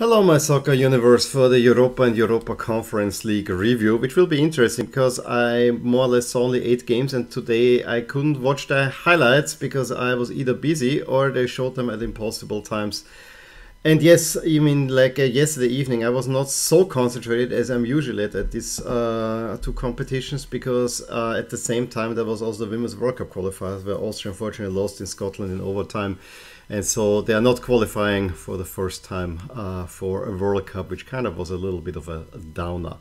Hello, my soccer universe for the Europa and Europa Conference League review, which will be interesting because I more or less saw only eight games, and today I couldn't watch the highlights because I was either busy or they showed them at impossible times. And yes, you mean like uh, yesterday evening, I was not so concentrated as I'm usually at, at these uh, two competitions because uh, at the same time there was also the Women's World Cup qualifiers where Austria unfortunately lost in Scotland in overtime and so they are not qualifying for the first time uh, for a World Cup, which kind of was a little bit of a, downer.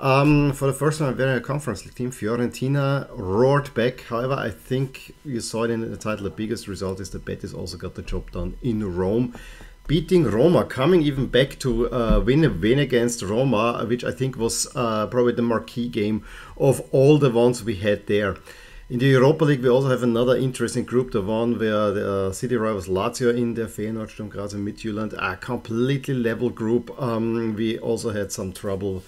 Um, for the first time, very conference league team, Fiorentina roared back. However, I think you saw it in the title. The biggest result is that Betis also got the job done in Rome. Beating Roma, coming even back to uh, win a win against Roma, which I think was uh, probably the marquee game of all the ones we had there. In the Europa League, we also have another interesting group, the one where the uh, city rivals Lazio in der Feyenoord, Sturm Graz and Midtjylland, a completely level group. Um, we also had some trouble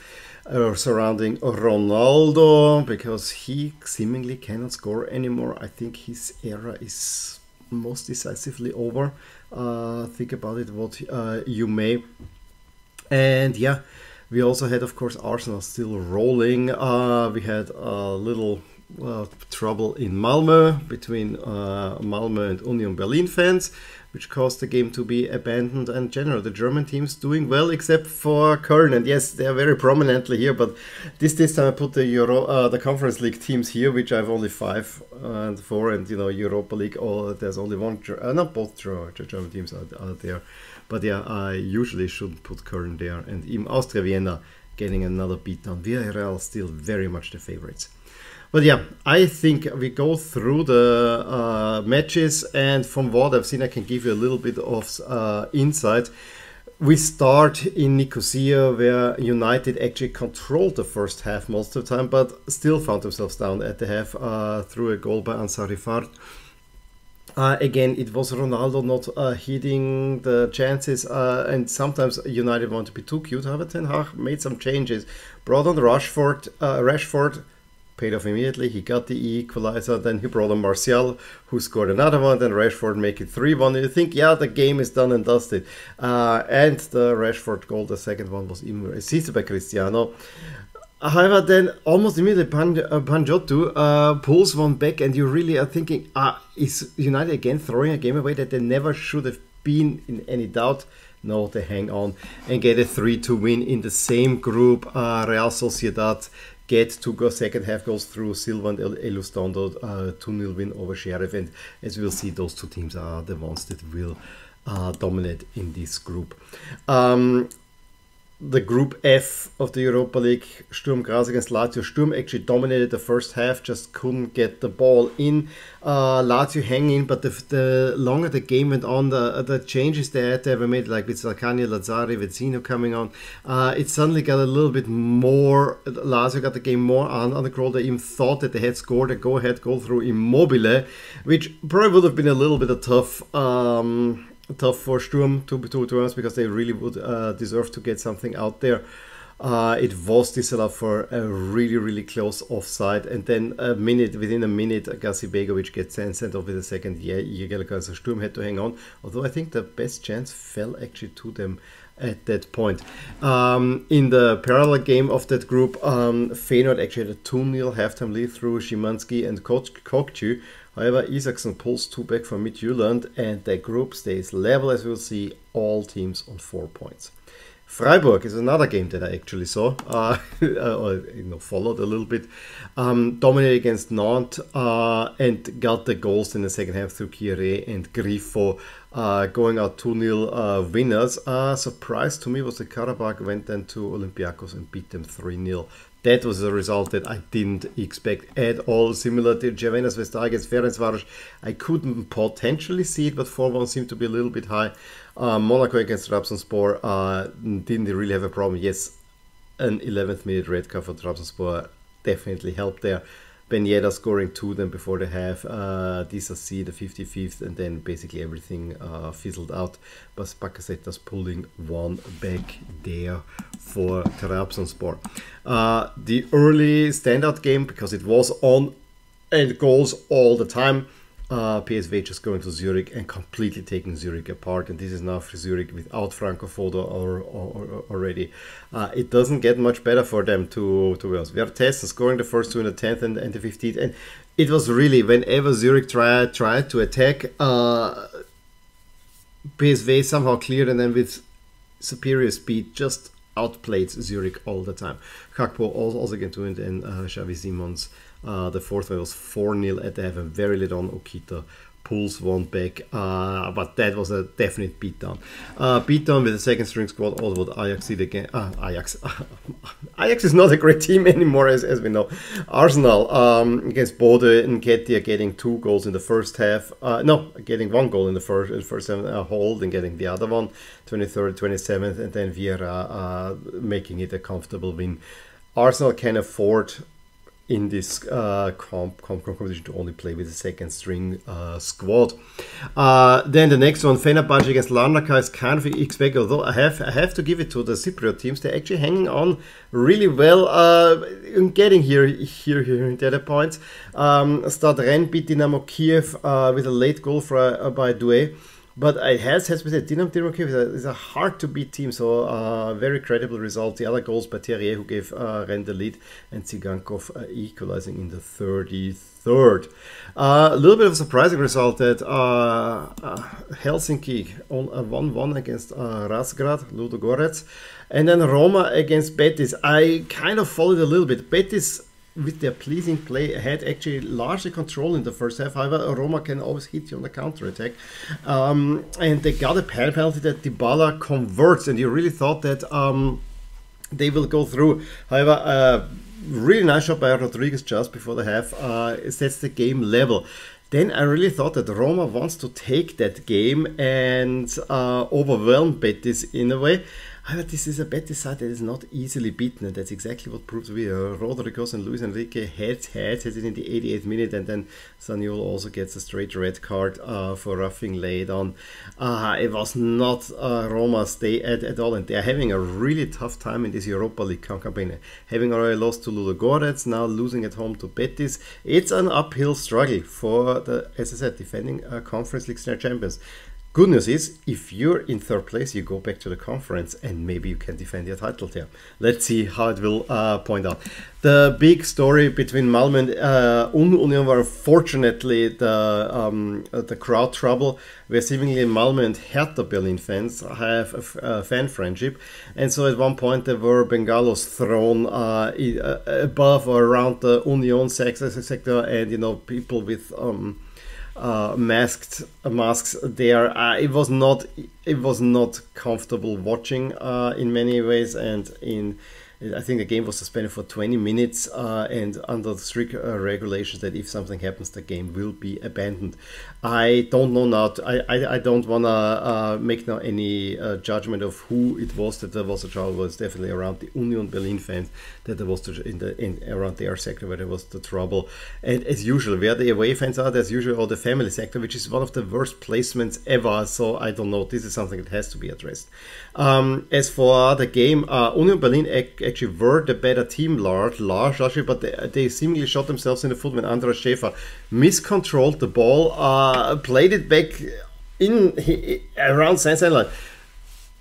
uh, surrounding Ronaldo because he seemingly cannot score anymore. I think his era is most decisively over. Uh, think about it, what uh, you may. And yeah, we also had, of course, Arsenal still rolling. Uh, we had a little uh, trouble in Malmö between uh, Malmö and Union Berlin fans, which caused the game to be abandoned. And general, the German team's doing well, except for Köln. And yes, they are very prominently here. But this this time I put the Euro, uh, the Conference League teams here, which I have only five and four, and you know Europa League. Oh, there's only one. Uh, not both German teams are, are there. But yeah, I usually shouldn't put Köln there, and even Austria Vienna getting another beatdown. Villarreal still very much the favorites. But yeah, I think we go through the uh, matches, and from what I've seen, I can give you a little bit of uh, insight. We start in Nicosia, where United actually controlled the first half most of the time, but still found themselves down at the half uh, through a goal by Ansarifard. Uh, again, it was Ronaldo not uh, hitting the chances, uh, and sometimes United want to be too cute. However, Ten Hag made some changes, brought on Rashford, uh, Rashford, paid off immediately. He got the equalizer. Then he brought on Martial, who scored another one. Then Rashford make it 3-1. You think, yeah, the game is done and dusted. Uh, and the Rashford goal, the second one, was even assisted by Cristiano. However, then almost immediately Pan, uh, Panayiotou uh, pulls one back, and you really are thinking, ah, is United again throwing a game away that they never should have been in any doubt? No, they hang on and get a 3 2 win in the same group. Uh, Real Sociedad get to go second half goes through Silva and Elizondo, uh, 2 0 win over Sheriff. And as we'll see, those two teams are the ones that will uh, dominate in this group. Um, the Group F of the Europa League, Sturm Graz against Lazio. Sturm actually dominated the first half, just couldn't get the ball in. Uh, Lazio hanging, but the, the longer the game went on, the the changes they had to ever made, like with Zaccagni, Lazzari, Vecino coming on, uh, it suddenly got a little bit more. Lazio got the game more on, on the control. They even thought that they had scored a go-ahead goal through Immobile, which probably would have been a little bit of tough. Um, tough for Sturm to be to, to because they really would uh, deserve to get something out there. Uh, it was disallowed for a really, really close offside. And then a minute, within a minute, Gazibegovic gets sent off with a second yellow card. So Sturm had to hang on. Although I think the best chance fell actually to them at that point. Um, in the parallel game of that group, um, Feyenoord actually had a 2 0 halftime lead through Szymanski and Kokcu. However, Isaksen pulls two back from Midtjylland and the group stays level as we'll see, all teams on four points. Freiburg is another game that I actually saw uh, or you know, followed a little bit. Um, dominated against Nantes uh, and got the goals in the second half through Kieré and Grifo uh, going out 2 0 uh, winners. Uh, surprise to me was that Karabakh went then to Olympiacos and beat them 3 0 that was a result that I didn't expect at all. Similar to Crvena Zvezda against Ferencvaros, I couldn't potentially see it, but 4-1 seemed to be a little bit high. Uh, Monaco against Trabzonspor uh, didn't really have a problem. Yes, an 11th minute red card for Trabzonspor definitely helped there. Ben Yedder scoring two then before the half. Uh, C the 55th, and then basically everything uh, fizzled out. But Bakasetas pulling one back there for Trabzonspor. Uh, the early standout game, because it was on and goals all the time, uh, PSV just going to Zurich and completely taking Zurich apart. And this is now for Zurich without Franco Foda or, or, or already. Uh, it doesn't get much better for them to to us. Vertessen scoring the first two in the 10th and, and the 15th. And it was really whenever Zurich tried tried to attack, uh, PSV somehow cleared and then with superior speed just outplayed Zurich all the time. Gakpo also, get to it and uh, Xavi Simons uh, the fourth one was 4 0 at the and very little on Okita. Pulls one back, uh, but that was a definite beatdown. Uh, beatdown with the second string squad, all about Ajax did again. Uh, Ajax. Ajax is not a great team anymore, as, as we know. Arsenal um, against Bode and Nketiah getting two goals in the first half. Uh, no, getting one goal in the first, in the first half, uh, hold and getting the other one, 23rd, 27th, and then Vieira uh, making it a comfortable win. Arsenal can afford in this uh, comp, comp competition to only play with the second string uh, squad. Uh, then the next one, Fenerbahce against Larnaca is kind of expected, although I have I have to give it to the Cypriot teams. They're actually hanging on really well uh, in getting here here here in the points. Um, Rennes beat Dynamo Kiev uh, with a late goal for, uh, by Doué. But it has, has been said, Dinamo Kiev is a, a hard to beat team, so uh, very credible result. The other goals by Terrier, who gave uh, the lead, and Tsygankov uh, equalizing in the 33rd. Uh, a little bit of a surprising result that uh, uh, Helsinki on a 1 1 against uh, Razgrad, Ludogorets, and then Roma against Betis. I kind of followed a little bit. Betis with their pleasing play, had actually largely control in the first half. However, Roma can always hit you on the counter attack. Um, and they got a penalty that Dybala converts, and you really thought that um, they will go through. However, uh, really nice shot by Rodriguez just before the half uh, sets the game level. Then I really thought that Roma wants to take that game and uh, overwhelm Betis in a way. However, this is a Betis side that is not easily beaten, and that's exactly what proves to be. Uh, Rodriguez and Luiz Henrique head head hit it in the 88th minute, and then Zaniolo also gets a straight red card uh, for roughing laid on. Uh, it was not uh, Roma's day at, at all, and they're having a really tough time in this Europa League campaign. Having already lost to Ludogorets, now losing at home to Betis, it's an uphill struggle for the, as I said, defending uh, Conference League champions. Good news is, if you're in third place, you go back to the conference and maybe you can defend your title there. Let's see how it will uh, point out. The big story between Malmö and uh, Union were fortunately the um, the crowd trouble, where seemingly Malmö and Hertha Berlin fans have a, a, fan friendship, and so at one point there were bengalos thrown uh, uh above or around the Union sector, and you know people with um, uh, masked masks there. Uh, it was not it was not comfortable watching uh, in many ways, and in I think the game was suspended for 20 minutes, uh, and under the strict uh, regulations that if something happens, the game will be abandoned. I don't know now. I, I, I don't want to uh, make now any uh, judgment of who it was that there was a trouble. It was definitely around the Union Berlin fans that there was the, in the in around their sector where there was the trouble. And as usual, where the away fans are, there's usually all the family sector, which is one of the worst placements ever. So I don't know. This is something that has to be addressed. Um, as for the game, uh, Union Berlin actually were the better team large, large largely, but they, they seemingly shot themselves in the foot when Andras Schäfer miscontrolled the ball, uh, played it back in around Sensei line.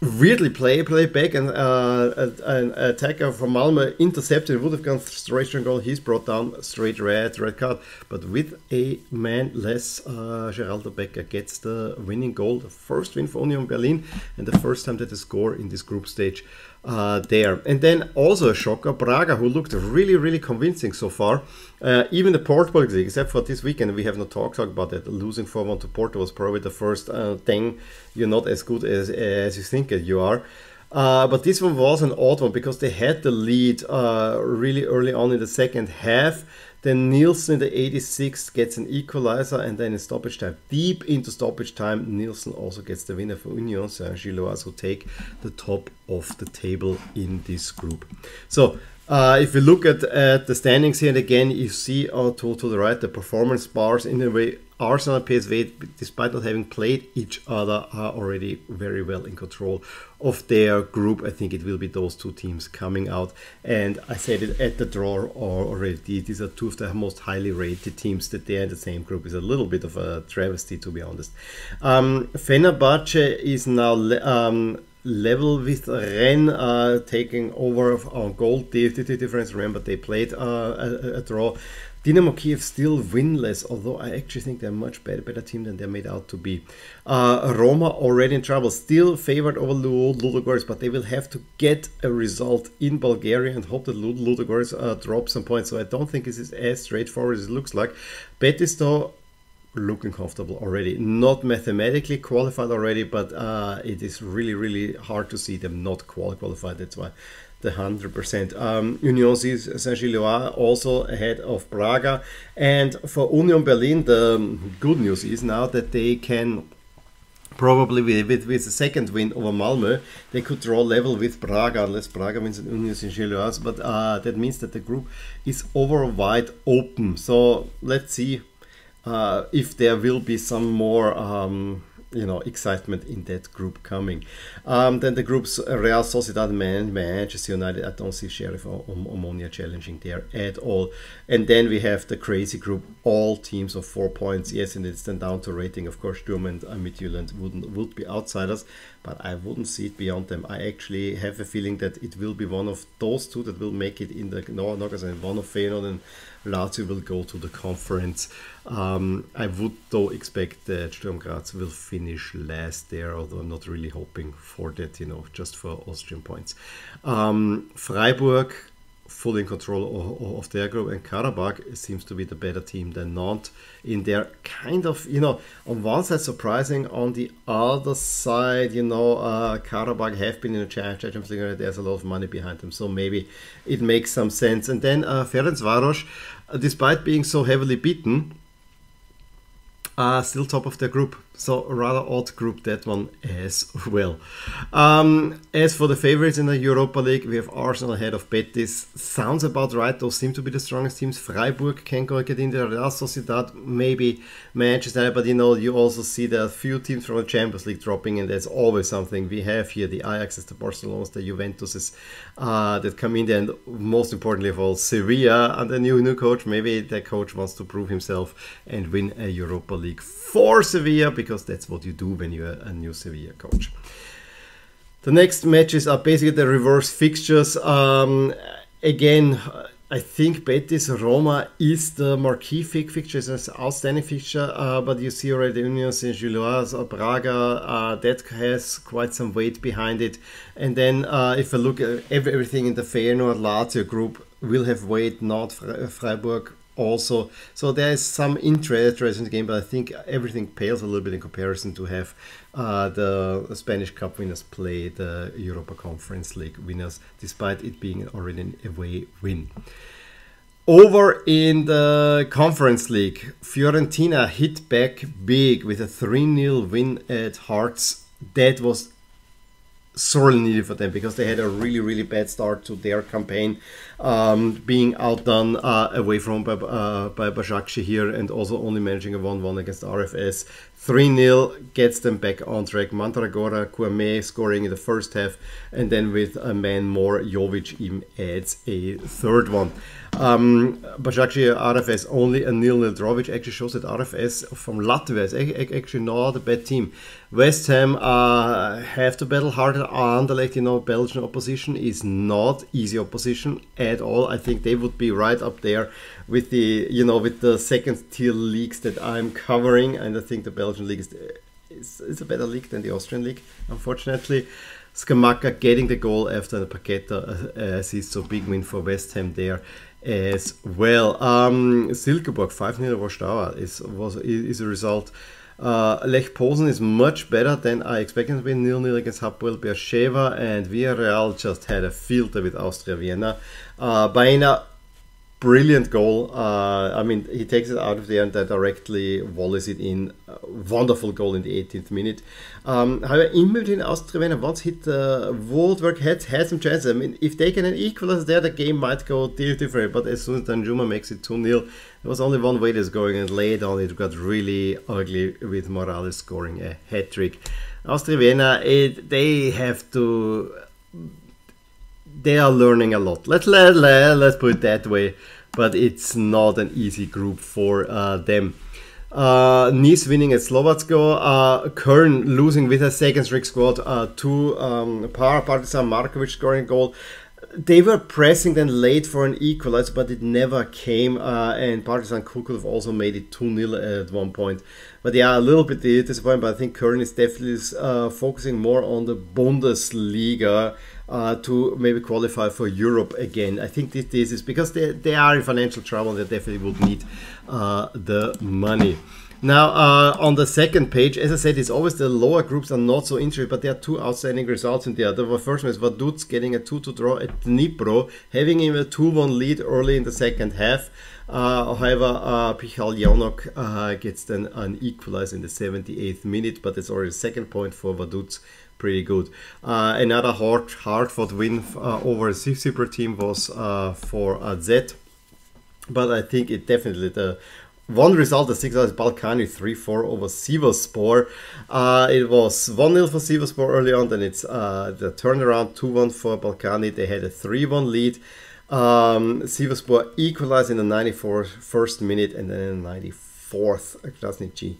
Weirdly play play back and uh, an attacker from Malmö intercepted would have gone straight to goal. He's brought down straight red red card, but with a man less, uh, Sheraldo Becker gets the winning goal, the first win for Union Berlin, and the first time that they score in this group stage uh, there. And then also a shocker, Braga, who looked really really convincing so far. Uh, even the Portugal league, except for this weekend, we have no talk talk about that. Losing 4-1 to Porto was probably the first uh, thing you're not as good as, as you think that you are. Uh, but this one was an odd one because they had the lead uh, really early on in the second half. Then Nielsen in the 86th gets an equalizer, and then in stoppage time, deep into stoppage time, Nielsen also gets the winner for Union Saint-Gilloise, who take the top of the table in this group. So uh, if you look at, at the standings here, and again, you see uh, to, to the right the performance bars in a way Arsenal and PSV, despite not having played each other, are already very well in control of their group. I think it will be those two teams coming out. And I said it at the draw already. These are two of the most highly rated teams that they're in the same group. is a little bit of a travesty, to be honest. Um, Fenerbahce is now um, level with Ren uh, taking over on goal difference. Remember, they played uh, a, a, draw. Dynamo Kiev still winless, although I actually think they're a much better, better team than they're made out to be. Uh, Roma already in trouble, still favored over Ludogorets, but they will have to get a result in Bulgaria and hope that Ludogorets uh, drop some points. So I don't think this is as straightforward as it looks like. Betis, though, looking comfortable already. Not mathematically qualified already, but uh, it is really, really hard to see them not qualified. That's why the 100%. Um, Union Saint-Gilloise also ahead of Braga. And for Union Berlin, the good news is now that they can probably with, with, with the second win over Malmö, they could draw level with Braga unless Braga wins and Union Saint-Gilloise. But uh, that means that the group is over wide open. So let's see uh, if there will be some more um, you know excitement in that group coming. Um, then the groups Real Sociedad, Man, Manchester United. I don't see Sheriff or Omonia challenging there at all. And then we have the crazy group, all teams of four points. Yes, and it's then down to rating. Of course, Sturm and Midtjylland wouldn't would be outsiders, but I wouldn't see it beyond them. I actually have a feeling that it will be one of those two that will make it in the Norgas and one of Feyenoord and Lazio will go to the conference. Um, I would though expect that Sturm Graz will finish last there, although I'm not really hoping for that, you know, just for Austrian points. Um, Freiburg fully in control of, of, their group, and Karabakh seems to be the better team than Nantes in their kind of, you know, on one side surprising, on the other side, you know, uh, Karabakh have been in a Champions League, there's a lot of money behind them, so maybe it makes some sense. And then uh, Ferencvaros, uh, despite being so heavily beaten, are still top of their group. So rather odd group that one as well. Um, as for the favorites in the Europa League, we have Arsenal ahead of Betis. Sounds about right. Those seem to be the strongest teams. Freiburg can go get in there. Real Sociedad, maybe Manchester. But you know, you also see there are few teams from the Champions League dropping, and that's always something. We have here the Ajaxes, the Barcelonas, the Juventuses uh, that come in there, and most importantly of all, Sevilla and the new new coach. Maybe the coach wants to prove himself and win a Europa League for Sevilla because that's what you do when you're a new Sevilla coach. The next matches are basically the reverse fixtures. Um, again, I think Betis Roma is the marquee fixture. It's an outstanding fixture, uh, but you see already Union Saint Gilloise, or Braga, uh, that has quite some weight behind it. And then uh, if I look at everything in the Feyenoord Lazio group, will have weight, not Freiburg, also. So there is some interest in the game, but I think everything pales a little bit in comparison to have uh, the Spanish Cup winners play the Europa Conference League winners, despite it being already an away win. Over in the Conference League, Fiorentina hit back big with a 3 0 win at Hearts. That was sorely needed for them because they had a really really bad start to their campaign um, being outdone uh, away from by, uh, by Başakşehir here and also only managing a 1-1 against RFS 3-0 gets them back on track Mandragora Kouamé scoring in the first half and then with a man more Jovic even adds a third one um, RFS only a nil-nil draw, which actually shows that RFS from Latvia is actually not a bad team. West Ham uh, have to battle harder. Anderlecht, you know, Belgian opposition is not easy opposition all. I think they would be right up there with the, you know, with the second tier leagues that I'm covering, and I think the Belgian league is, is, is a better league than the Austrian league, unfortunately. Scamacca getting the goal after the Paqueta uh, assist, so big win for West Ham there as well. Um, Silkeborg 5 0 Warschauer is, was, is a result. Uh, Lech Posen is much better than I expected to be nil nil against Hapoel Beersheva, and Villarreal just had a filter with Austria Vienna. Uh, Baena brilliant goal. Uh, I mean, he takes it out of there and directly volleys it in. Uh, wonderful goal in the 18th minute. Um, however, in between Austria Vienna once hit the Woodwork had, had some chances. I mean, if they can equalize there, the game might go different. But as soon as Danjuma makes it 2 0, there was only one way that's going, and later on it got really ugly with Morales scoring a hat trick. Austria Vienna, they have to they are learning a lot. Let's let, let let's put it that way. But it's not an easy group for uh, them. Uh, nice winning at Slovácko. Uh, Köln losing with a second string squad uh, to um, Par Partizan Markovic scoring a goal. They were pressing then late for an equalizer, but it never came. Uh, and Partizan have also made it 2 0 at one point. But yeah, a little bit disappointed. But I think Köln is definitely uh, focusing more on the Bundesliga uh, to maybe qualify for Europe again. I think this, this is because they, they are in financial trouble. And they definitely would need uh, the money. Now, uh, on the second page, as I said, it's always the lower groups are not so interesting, but there are two outstanding results in there. The first one is Vaduz getting a 2 2 draw at Dnipro, having him a 2 1 lead early in the second half. Uh, however, uh, Pichal Jonok uh, gets then an equalizer in the 78th minute, but it's already second point for Vaduz pretty good. Uh, another hard, hard fought win uh, over a super team was uh, for uh, Z, but I think it definitely the one result the six is Ballkani 3-4 over Sivasspor. Uh, it was 1-0 for Sivasspor early on, then it's uh, the turnaround 2-1 for Ballkani. They had a 3-1 lead. Um, Sivasspor equalized in the 94th minute and then in the 94th Krasniqi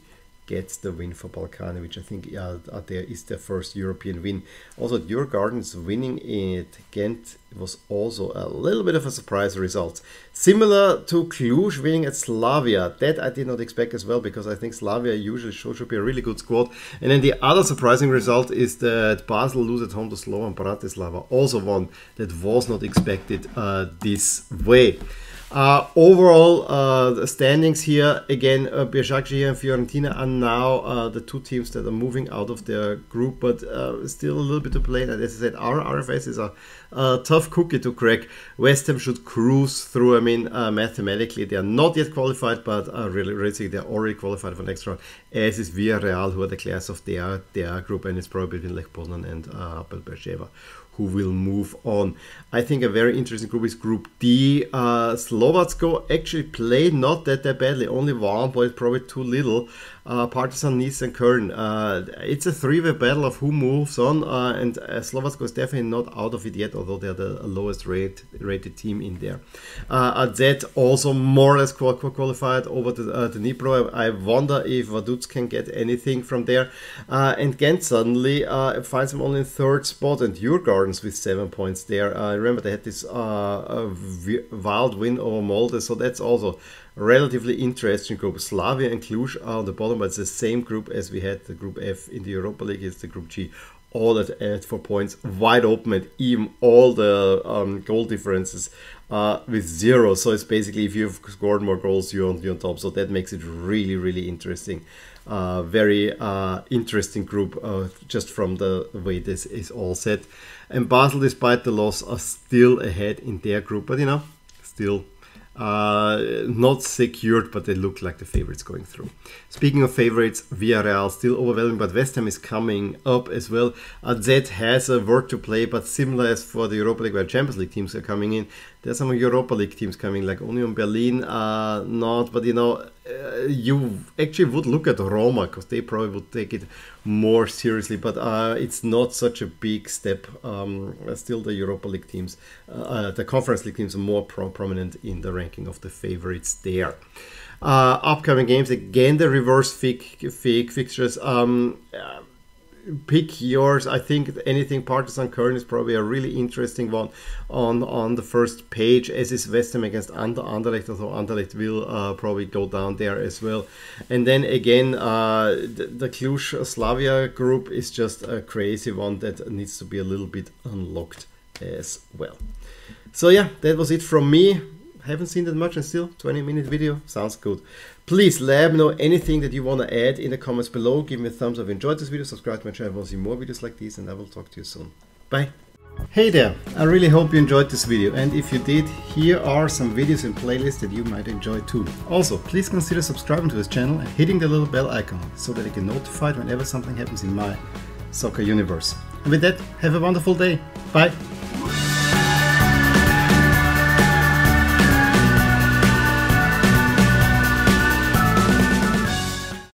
gets the win for Ballkani, which I think uh, there is their first European win. Also, Djurgården's winning at Ghent was also a little bit of a surprise result. Similar to Cluj winning at Slavia. That I did not expect as well because I think Slavia usually should, should be a really good squad. And then the other surprising result is that Basel lose at home to Slovan Bratislava. Also one that was not expected uh, this way. Uh, overall, uh, the standings here again, uh, and Fiorentina are now uh, the two teams that are moving out of their group, but uh, still a little bit to play. And as I said, our RFS is a, a, tough cookie to crack. West Ham should cruise through. I mean, uh, mathematically, they are not yet qualified, but uh, really, really, they're already qualified for next round. As is Villarreal, who are the class of their their group, and it's probably between Lech Poznan and uh, Beersheva who will move on. I think a very interesting group is Group D. Uh, actually played not that, that badly, only one, it's probably too little. Uh, Partizan, Nice, and Köln. Uh, it's a three-way battle of who moves on, uh, and uh, Slovácko is definitely not out of it yet, although they're the lowest rate, rated team in there. Uh, AZ also more or less qualified over the, uh, the Dnipro. I, I wonder if Vaduz can get anything from there. Uh, and Ghent suddenly finds them only in third spot, and Djurgårdens with seven points there. I remember they had this wild win over Molde, so that's also relatively interesting group. Slavia and Cluj are on the bottom, but it's the same group as we had the Group F in the Europa League. It's the Group G, all at, at four points, wide open, and even all the um, goal differences uh, with zero. So it's basically if you've scored more goals, you're on, you're on top. So that makes it really, really interesting. Uh, very uh, interesting group uh, just from the way this is all set. And Basel, despite the loss, are still ahead in their group, but you know, still uh, not secured, but they look like the favorites going through. Speaking of favorites, Villarreal still overwhelming, but West Ham is coming up as well. AZ has a work to play, but similar as for the Europa League, where Champions League teams are coming in, there's some Europa League teams coming, like Union Berlin, uh, not, but you know, uh, you actually would look at Roma because they probably would take it more seriously, but uh, it's not such a big step. Um, still, the Europa League teams, uh, uh, the Conference League teams are more pro- prominent in the ranking of the favorites there. Uh, upcoming games again, the reverse fig, fig fixtures. Um, pick yours. I think anything Partizan Köln is probably a really interesting one on on the first page, as is West Ham against Ander, Anderlecht. Although Anderlecht will uh, probably go down there as well. And then again, uh, the, the Cluj Slavia group is just a crazy one that needs to be a little bit unlocked as well. So yeah, that was it from me haven't seen that much and still 20 minute video sounds good please let me know anything that you want to add in the comments below give me a thumbs up if you enjoyed this video subscribe to my channel if want to see more videos like these and i will talk to you soon bye Hey there, I really hope you enjoyed this video and if you did, here are some videos and playlists that you might enjoy too. Also, please consider subscribing to this channel and hitting the little bell icon so that you get notified whenever something happens in my soccer universe. And with that, have a wonderful day. Bye!